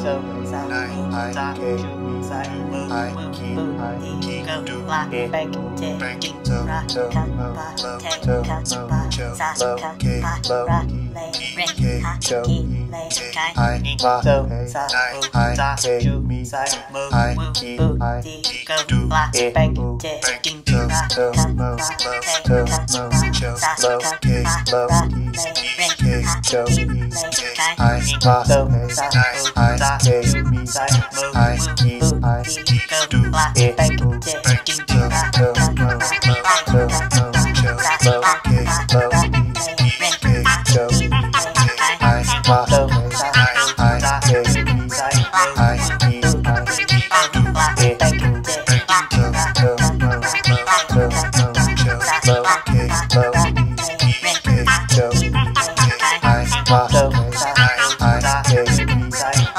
so sa I I sai I ki I do la bang je king ra ka ba te ka ba ba I sa I I mu I I do ba ba ba le re ha ki le kai I ma so sa I I K mi sai mu I ki I ki do la bang je king ra ka ba te ka ba sa ka ba ra le re ha ki le kai I ma so sa I I K mi sai mu I ki I ki do la bang je king ra ka ba te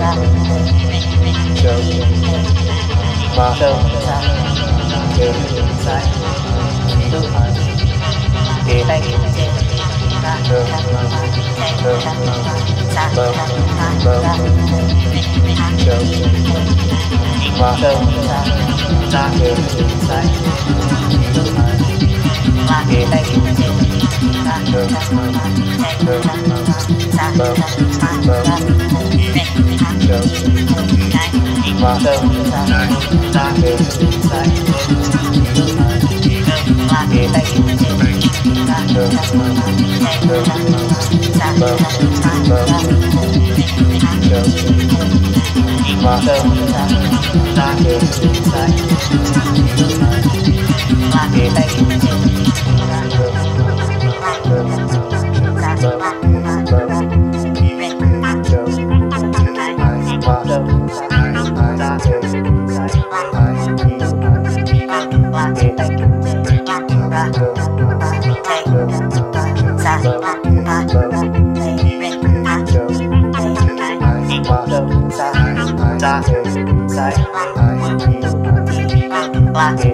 ra ma so sa ke sai tu bang je ra ka ba te ka ba sa ka ba ra ha ma so sa sa ke sai tu la bang je ra ka ba ma so tu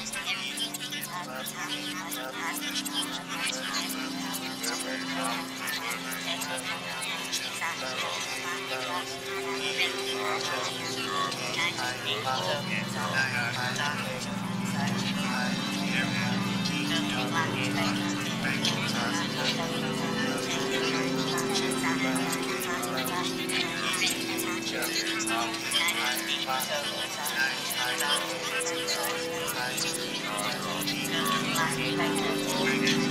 je king